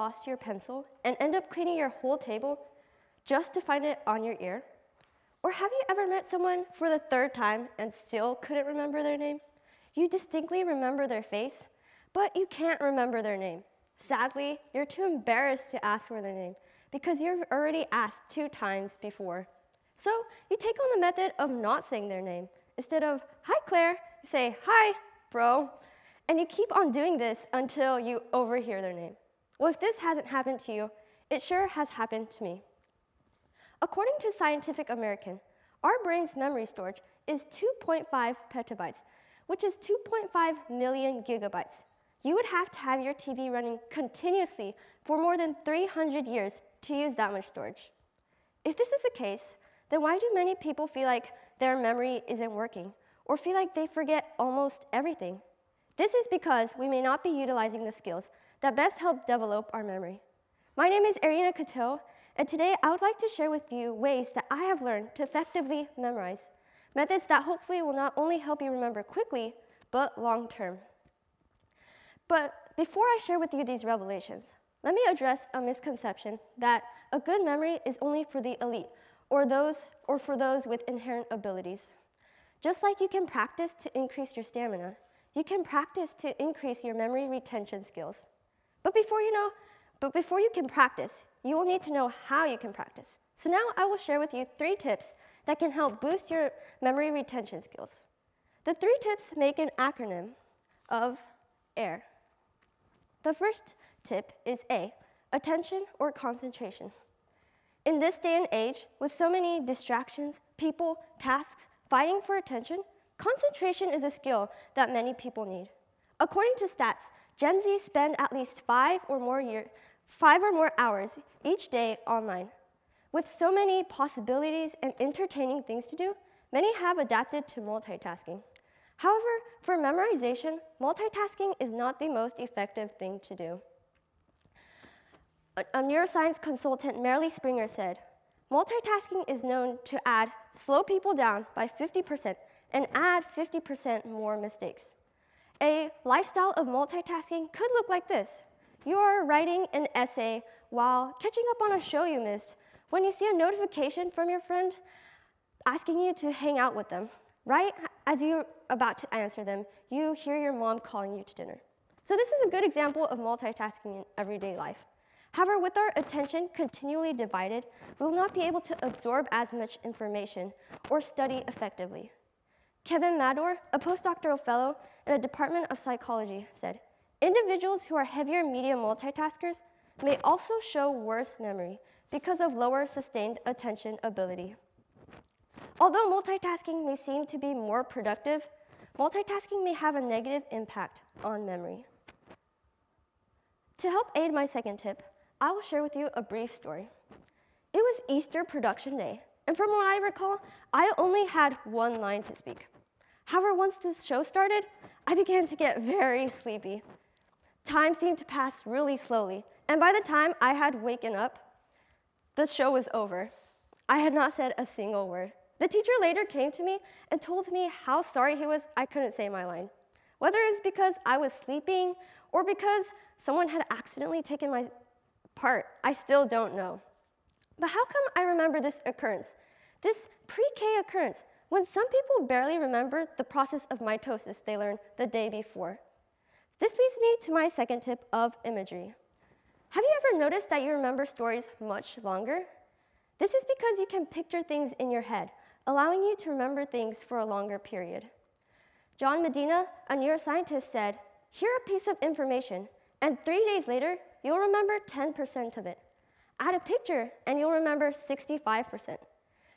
lost your pencil and end up cleaning your whole table just to find it on your ear? Or have you ever met someone for the third time and still couldn't remember their name? You distinctly remember their face, but you can't remember their name. Sadly, you're too embarrassed to ask for their name because you've already asked two times before. So you take on the method of not saying their name. Instead of, hi Claire, you say, hi, bro. And you keep on doing this until you overhear their name. Well, if this hasn't happened to you, it sure has happened to me. According to Scientific American, our brain's memory storage is 2.5 petabytes, which is 2.5 million gigabytes. You would have to have your TV running continuously for more than 300 years to use that much storage. If this is the case, then why do many people feel like their memory isn't working or feel like they forget almost everything? This is because we may not be utilizing the skills that best help develop our memory. My name is Erina Katoh, and today I would like to share with you ways that I have learned to effectively memorize, methods that hopefully will not only help you remember quickly, but long term. But before I share with you these revelations, let me address a misconception that a good memory is only for the elite or those or for those with inherent abilities. Just like you can practice to increase your stamina, you can practice to increase your memory retention skills. But before you know, but before you can practice, you will need to know how you can practice. So now I will share with you three tips that can help boost your memory retention skills. The three tips make an acronym of AIR. The first tip is A, attention or concentration. In this day and age, with so many distractions, people, tasks, fighting for attention, concentration is a skill that many people need. According to stats, Gen Z spend at least five or more year, five or more hours each day online. With so many possibilities and entertaining things to do, many have adapted to multitasking. However, for memorization, multitasking is not the most effective thing to do. A, a neuroscience consultant, Marilee Sprenger, said, multitasking is known to add slow people down by 50% and add 50% more mistakes. A lifestyle of multitasking could look like this. You are writing an essay while catching up on a show you missed when you see a notification from your friend asking you to hang out with them. Right as you're about to answer them, you hear your mom calling you to dinner. So this is a good example of multitasking in everyday life. However, with our attention continually divided, we will not be able to absorb as much information or study effectively. Kevin Madore, a postdoctoral fellow the Department of Psychology, said, individuals who are heavier media multitaskers may also show worse memory because of lower sustained attention ability. Although multitasking may seem to be more productive, multitasking may have a negative impact on memory. To help aid my second tip, I will share with you a brief story. It was Easter production day, and from what I recall, I only had one line to speak. However, once this show started, I began to get very sleepy. Time seemed to pass really slowly, and by the time I had waken up, the show was over. I had not said a single word. The teacher later came to me and told me how sorry he was I couldn't say my line. Whether it's because I was sleeping or because someone had accidentally taken my part, I still don't know. But how come I remember this occurrence? This pre-K occurrence, when some people barely remember the process of mitosis they learned the day before. This leads me to my second tip of imagery. Have you ever noticed that you remember stories much longer? This is because you can picture things in your head, allowing you to remember things for a longer period. John Medina, a neuroscientist, said, Hear a piece of information, and three days later, you'll remember 10% of it. Add a picture, and you'll remember 65%.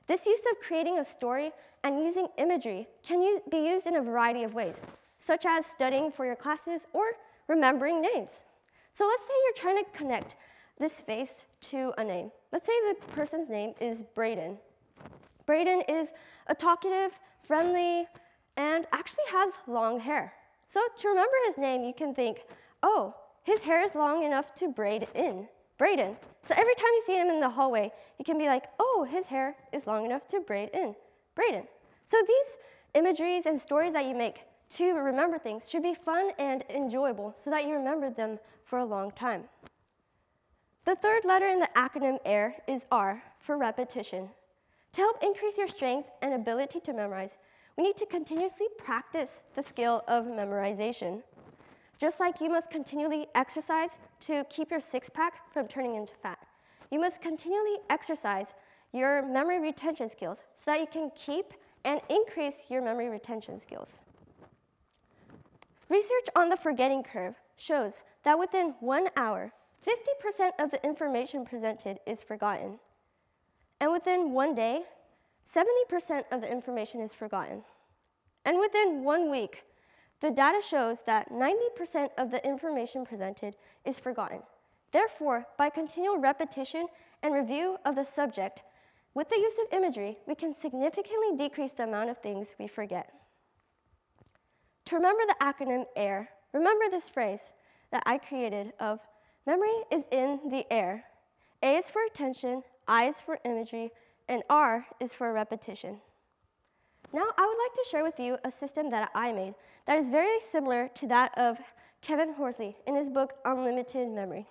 This use of creating a story and using imagery can be used in a variety of ways, such as studying for your classes or remembering names. So let's say you're trying to connect this face to a name. Let's say the person's name is Braden. Braden is a talkative, friendly, and actually has long hair. So to remember his name, you can think, oh, his hair is long enough to braid in. Braden. So every time you see him in the hallway, you can be like, oh, his hair is long enough to braid in. Braden. So these imageries and stories that you make to remember things should be fun and enjoyable so that you remember them for a long time. The third letter in the acronym AIR is R for repetition. To help increase your strength and ability to memorize, we need to continuously practice the skill of memorization. Just like you must continually exercise to keep your six pack from turning into fat, you must continually exercise your memory retention skills so that you can keep and increase your memory retention skills. Research on the forgetting curve shows that within one hour, 50% of the information presented is forgotten. And within one day, 70% of the information is forgotten. And within one week, the data shows that 90% of the information presented is forgotten. Therefore, by continual repetition and review of the subject, with the use of imagery, we can significantly decrease the amount of things we forget. To remember the acronym AIR, remember this phrase that I created of memory is in the air. A is for attention, I is for imagery, and R is for repetition. Now I would like to share with you a system that I made that is very similar to that of Kevin Horsley in his book Unlimited Memory.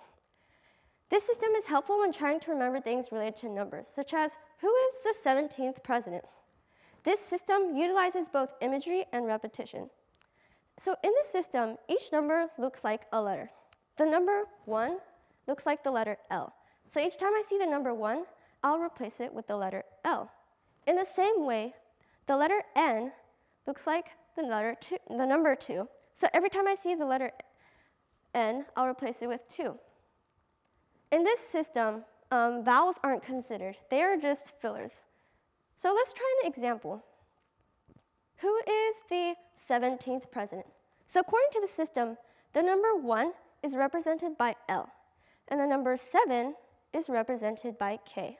This system is helpful when trying to remember things related to numbers, such as who is the 17th president? This system utilizes both imagery and repetition. So in this system, each number looks like a letter. The number 1 looks like the letter L. So each time I see the number 1, I'll replace it with the letter L. In the same way, the letter N looks like the, letter two, the number 2. So every time I see the letter N, I'll replace it with 2. In this system, um, vowels aren't considered. They are just fillers. So let's try an example. Who is the 17th president? So according to the system, the number 1 is represented by L, and the number 7 is represented by K.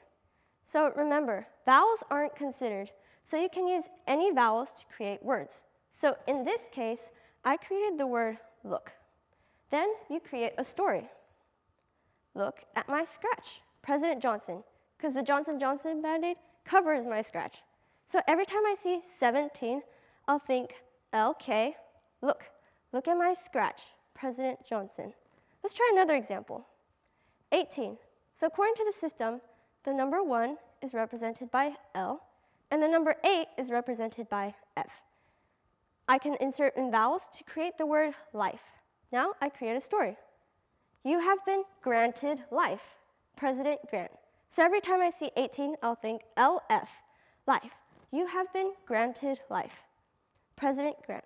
So remember, vowels aren't considered, so you can use any vowels to create words. So in this case, I created the word look. Then you create a story. Look at my scratch, President Johnson, because the Johnson Johnson Band-Aid covers my scratch. So every time I see 17, I'll think, LK, look, look at my scratch, President Johnson. Let's try another example. 18. So according to the system, the number 1 is represented by L, and the number 8 is represented by F. I can insert in vowels to create the word life. Now I create a story. You have been granted life, President Grant. So every time I see 18, I'll think LF, life. You have been granted life, President Grant.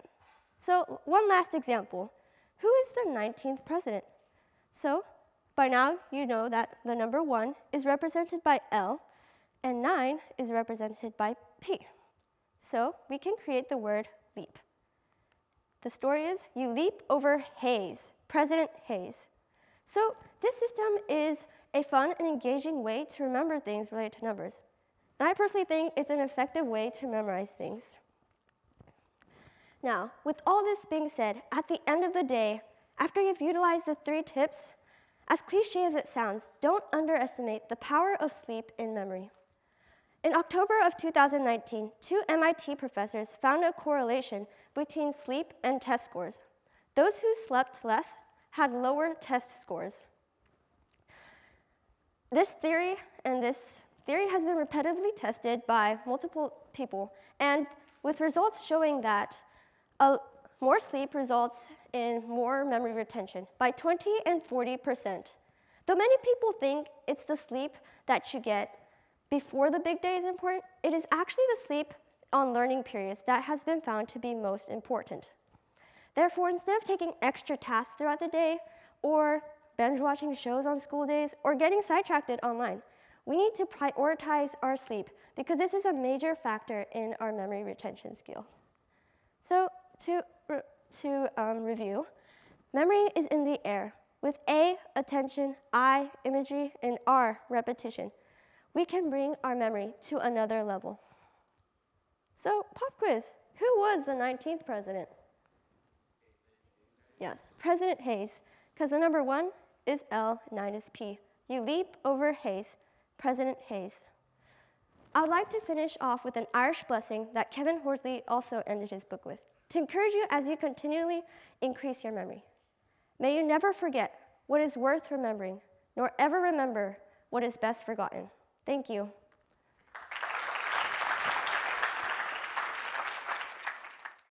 So one last example. Who is the 19th president? So by now you know that the number 1 is represented by L and 9 is represented by P. So we can create the word leap. The story is you leap over Hayes, President Hayes. So this system is a fun and engaging way to remember things related to numbers. And I personally think it's an effective way to memorize things. Now, with all this being said, at the end of the day, after you've utilized the three tips, as cliche as it sounds, don't underestimate the power of sleep in memory. In October of 2019, two MIT professors found a correlation between sleep and test scores. Those who slept less had lower test scores. This theory and this theory has been repetitively tested by multiple people and with results showing that uh, more sleep results in more memory retention by 20 and 40%. Though many people think it's the sleep that you get before the big day is important, it is actually the sleep on learning periods that has been found to be most important. Therefore, instead of taking extra tasks throughout the day, or binge watching shows on school days, or getting sidetracked online, we need to prioritize our sleep because this is a major factor in our memory retention skill. So to, re to um, review, memory is in the air. With A, attention, I, imagery, and R, repetition, we can bring our memory to another level. So pop quiz, who was the 19th president? Yes, President Hayes, because the number one is L, nine is P. You leap over Hayes, President Hayes. I would like to finish off with an Irish blessing that Kevin Horsley also ended his book with, to encourage you as you continually increase your memory. May you never forget what is worth remembering, nor ever remember what is best forgotten. Thank you.